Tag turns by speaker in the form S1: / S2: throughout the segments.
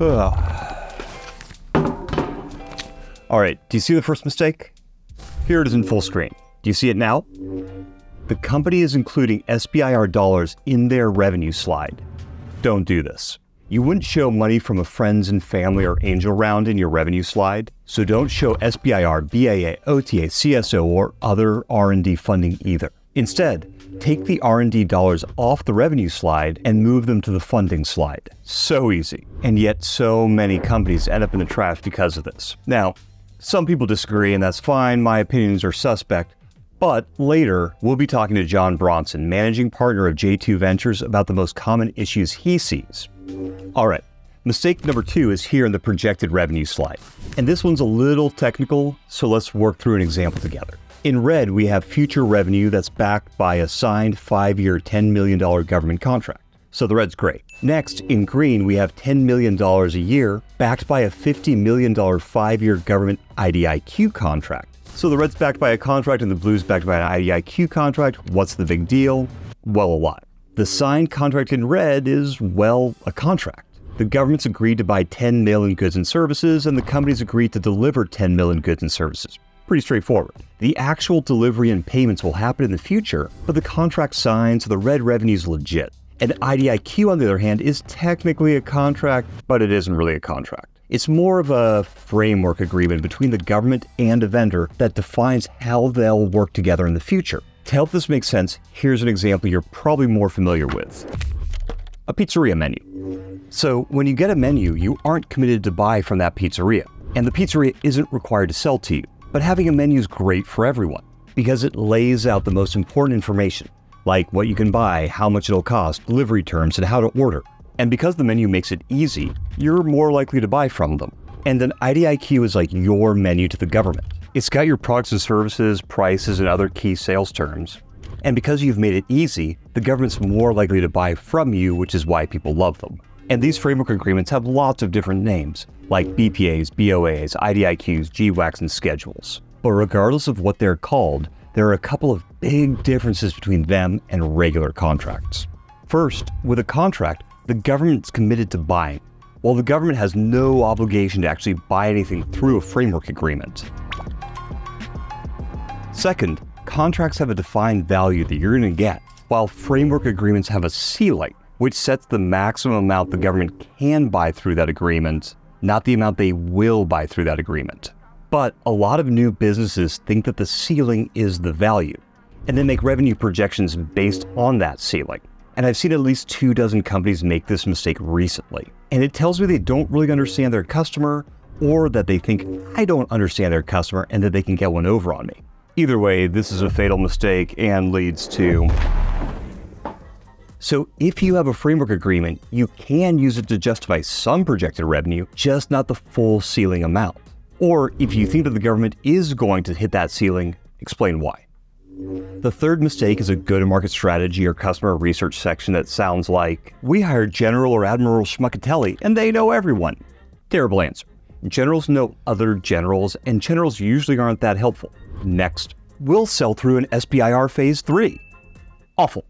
S1: Ugh. All right, do you see the first mistake? Here it is in full screen. Do you see it now? The company is including SBIR dollars in their revenue slide. Don't do this. You wouldn't show money from a friends and family or angel round in your revenue slide, so don't show SBIR, BAA, OTA, CSO, or other R&D funding either. Instead, take the R&D dollars off the revenue slide and move them to the funding slide. So easy. And yet so many companies end up in the trash because of this. Now, some people disagree and that's fine. My opinions are suspect. But later, we'll be talking to Jon Bronson, managing partner of J2 Ventures, about the most common issues he sees. All right, mistake number two is here in the projected revenue slide. And this one's a little technical, so let's work through an example together. In red, we have future revenue that's backed by a signed five year, $10 million government contract. So the red's great. Next, in green, we have $10 million a year backed by a $50 million five year government IDIQ contract. So the red's backed by a contract and the blue's backed by an IDIQ contract. What's the big deal? Well, a lot. The signed contract in red is, well, a contract. The government's agreed to buy 10 million goods and services, and the company's agreed to deliver 10 million goods and services. Pretty straightforward. The actual delivery and payments will happen in the future, but the contract signed, so the red revenue is legit. An IDIQ, on the other hand, is technically a contract, but it isn't really a contract. It's more of a framework agreement between the government and a vendor that defines how they'll work together in the future. To help this make sense, here's an example you're probably more familiar with a pizzeria menu. So, when you get a menu, you aren't committed to buy from that pizzeria, and the pizzeria isn't required to sell to you. But having a menu is great for everyone because it lays out the most important information, like what you can buy, how much it'll cost, delivery terms, and how to order. And because the menu makes it easy, you're more likely to buy from them. And an IDIQ is like your menu to the government. It's got your products and services, prices, and other key sales terms. And because you've made it easy, the government's more likely to buy from you, which is why people love them. And these framework agreements have lots of different names, like BPAs, BOAs, IDIQs, GWACs, and schedules. But regardless of what they're called, there are a couple of big differences between them and regular contracts. First, with a contract, the government's committed to buying, while the government has no obligation to actually buy anything through a framework agreement. Second, contracts have a defined value that you're going to get, while framework agreements have a ceiling, which sets the maximum amount the government can buy through that agreement, not the amount they will buy through that agreement. But a lot of new businesses think that the ceiling is the value, and then make revenue projections based on that ceiling. And I've seen at least two dozen companies make this mistake recently. And it tells me they don't really understand their customer or that they think I don't understand their customer and that they can get one over on me. Either way, this is a fatal mistake and leads to. So, if you have a framework agreement, you can use it to justify some projected revenue, just not the full ceiling amount. Or if you think that the government is going to hit that ceiling, explain why. The third mistake is a go to market strategy or customer research section that sounds like, We hired General or Admiral Schmuckatelli and they know everyone. Terrible answer. Generals know other generals, and generals usually aren't that helpful. Next, we'll sell through an SBIR Phase 3. Awful.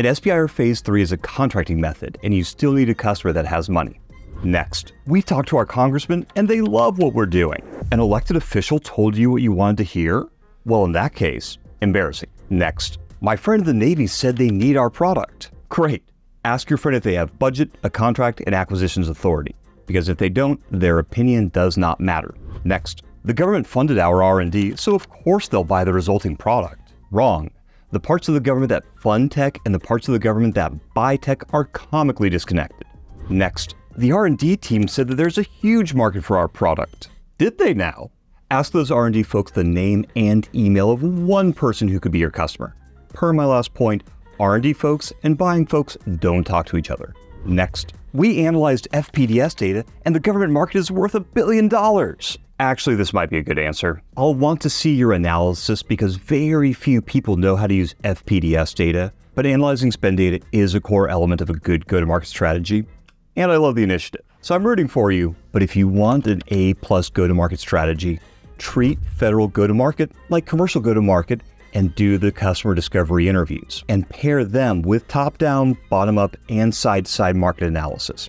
S1: An SBIR Phase 3 is a contracting method, and you still need a customer that has money. Next, we talked to our congressman, and they love what we're doing. An elected official told you what you wanted to hear? Well, in that case, Embarrassing. Next, my friend in the Navy said they need our product. Great. Ask your friend if they have budget, a contract, and acquisitions authority. Because if they don't, their opinion does not matter. Next, the government funded our R&D, so of course they'll buy the resulting product. Wrong. The parts of the government that fund tech and the parts of the government that buy tech are comically disconnected. Next, the R&D team said that there's a huge market for our product. Did they now? Ask those R&D folks the name and email of one person who could be your customer. Per my last point, R&D folks and buying folks don't talk to each other. Next, we analyzed FPDS data and the government market is worth a billion dollars. Actually, this might be a good answer. I'll want to see your analysis because very few people know how to use FPDS data, but analyzing spend data is a core element of a good go to market strategy. And I love the initiative. So I'm rooting for you, but if you want an A plus go to market strategy, treat federal go to market like commercial go to market and do the customer discovery interviews and pair them with top down, bottom up, and side to side market analysis.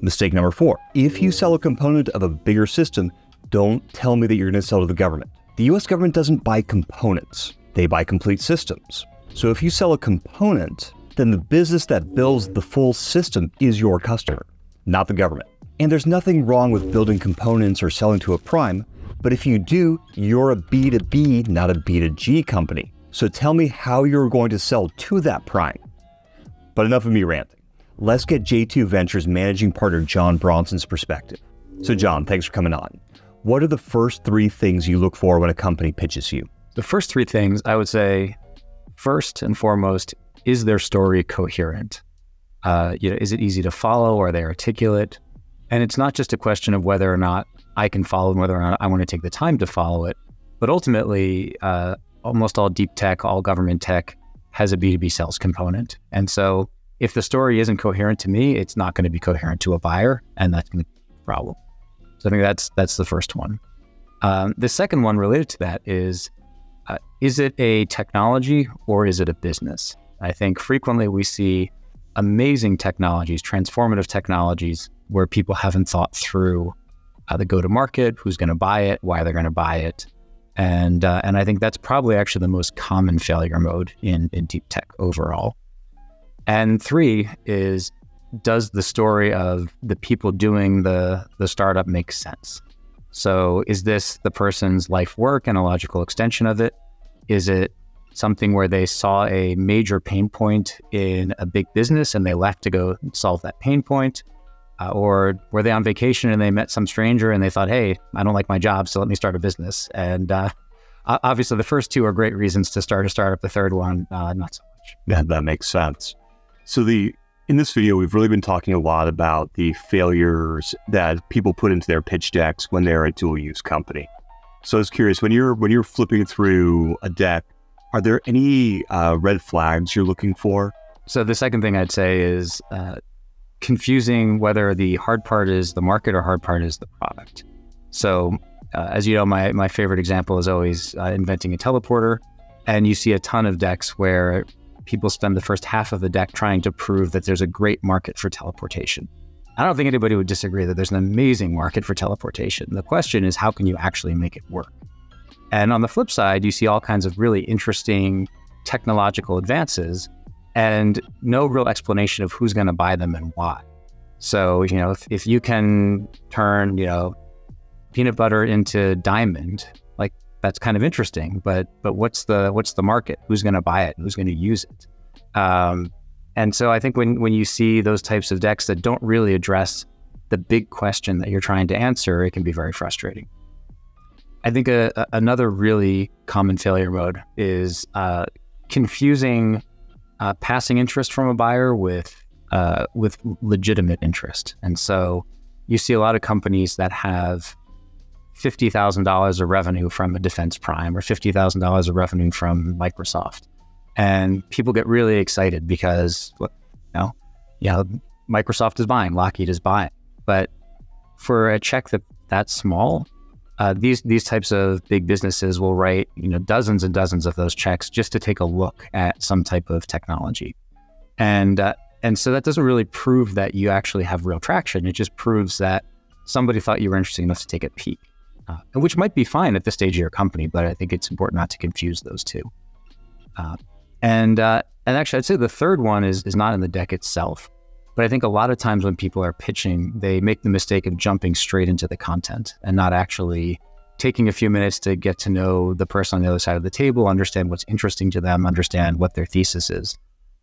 S1: Mistake number four if you sell a component of a bigger system, don't tell me that you're going to sell to the government. The US government doesn't buy components, they buy complete systems. So if you sell a component, then the business that builds the full system is your customer, not the government. And there's nothing wrong with building components or selling to a prime, but if you do, you're a B2B, not a B2G company. So tell me how you're going to sell to that prime. But enough of me ranting. Let's get J2 Ventures managing partner Jon Bronson's perspective. So, Jon, thanks for coming on. What are the first three things you look for when a company pitches you?
S2: The first three things I would say first and foremost is their story coherent? Uh, you know, is it easy to follow? Are they articulate? And it's not just a question of whether or not I can follow and whether or not I want to take the time to follow it, but ultimately, uh, almost all deep tech, all government tech has a B2B sales component. And so if the story isn't coherent to me, it's not going to be coherent to a buyer, and that's a problem. So I think that's that's the first one. Um, the second one related to that is uh, is it a technology or is it a business? I think frequently we see amazing technologies, transformative technologies, where people haven't thought through uh, the go to market, who's going to buy it, why they're going to buy it. And, uh, and I think that's probably actually the most common failure mode in, in deep tech overall. And three is does the story of the people doing the, the startup make sense? So is this the person's life work and a logical extension of it? Is it something where they saw a major pain point in a big business and they left to go solve that pain point? Uh, or were they on vacation and they met some stranger and they thought, hey, I don't like my job, so let me start a business? And uh, obviously, the first two are great reasons to start a startup. The third one, uh, not so much.
S1: Yeah, that makes sense. So the in this video, we've really been talking a lot about the failures that people put into their pitch decks when they're a dual use company. So I was curious when you're when you're flipping through a deck are there any uh, red flags you're looking for?
S2: So the second thing I'd say is uh, confusing whether the hard part is the market or hard part is the product. So uh, as you know, my my favorite example is always uh, inventing a teleporter, and you see a ton of decks where people spend the first half of the deck trying to prove that there's a great market for teleportation. I don't think anybody would disagree that there's an amazing market for teleportation. The question is, how can you actually make it work? And on the flip side, you see all kinds of really interesting technological advances and no real explanation of who's going to buy them and why. So, you know, if, if you can turn, you know, peanut butter into diamond, that's kind of interesting, but but what's the what's the market? Who's going to buy it? Who's going to use it? Um, and so I think when when you see those types of decks that don't really address the big question that you're trying to answer, it can be very frustrating. I think a, a, another really common failure mode is uh, confusing uh, passing interest from a buyer with uh, with legitimate interest, and so you see a lot of companies that have fifty thousand dollars of revenue from a defense prime or fifty thousand dollars of revenue from Microsoft, and people get really excited because you know, yeah, Microsoft is buying, Lockheed is buying, but for a check that that's small, uh, these these types of big businesses will write you know dozens and dozens of those checks just to take a look at some type of technology, and uh, and so that doesn't really prove that you actually have real traction. It just proves that somebody thought you were interesting enough to take a peek, uh, which might be fine at this stage of your company, but I think it's important not to confuse those two. Uh, and uh, and actually, I'd say the third one is is not in the deck itself. But I think a lot of times when people are pitching, they make the mistake of jumping straight into the content and not actually taking a few minutes to get to know the person on the other side of the table, understand what's interesting to them, understand what their thesis is.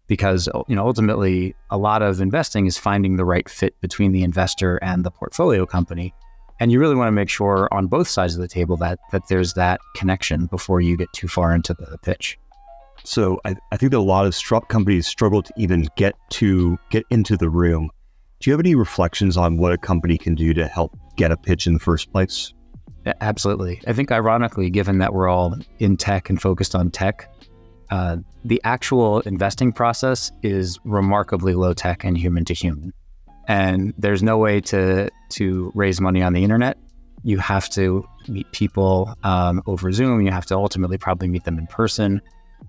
S2: Because you know, ultimately, a lot of investing is finding the right fit between the investor and the portfolio company. And you really want to make sure on both sides of the table that that there's that connection before you get too far into the pitch.
S1: So I, I think that a lot of struck companies struggle to even get to get into the room. Do you have any reflections on what a company can do to help get a pitch in the first place?
S2: Absolutely. I think, ironically, given that we're all in tech and focused on tech, uh, the actual investing process is remarkably low tech and human to human. And there's no way to to raise money on the internet. You have to meet people um, over Zoom. You have to ultimately probably meet them in person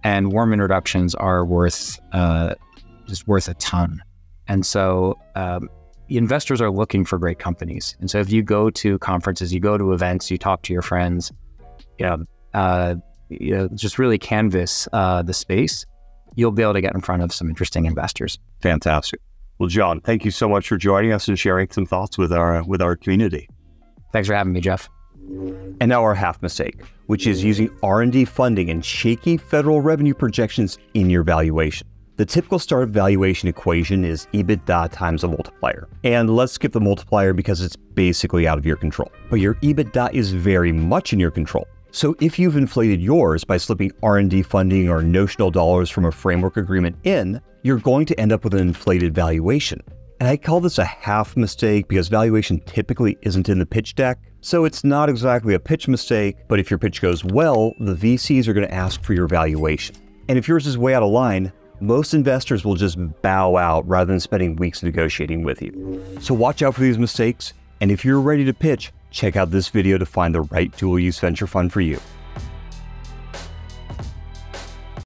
S2: and warm introductions are worth uh, just worth a ton. And so, um, investors are looking for great companies. And so if you go to conferences, you go to events, you talk to your friends, you know, uh, you know just really canvas uh, the space, you'll be able to get in front of some interesting investors.
S1: Fantastic. Well, Jon, thank you so much for joining us and sharing some thoughts with our uh, with our community.
S2: Thanks for having me, Jeff.
S1: And now our half mistake, which is using R&D funding and shaky federal revenue projections in your valuation. The typical startup valuation equation is EBITDA times a multiplier. And let's skip the multiplier because it's basically out of your control. But your EBITDA is very much in your control. So if you've inflated yours by slipping R&D funding or notional dollars from a framework agreement in, you're going to end up with an inflated valuation. And I call this a half mistake because valuation typically isn't in the pitch deck. So it's not exactly a pitch mistake, but if your pitch goes well, the VCs are going to ask for your valuation. And if yours is way out of line, most investors will just bow out rather than spending weeks negotiating with you. So watch out for these mistakes. And if you're ready to pitch, check out this video to find the right dual use venture fund for you.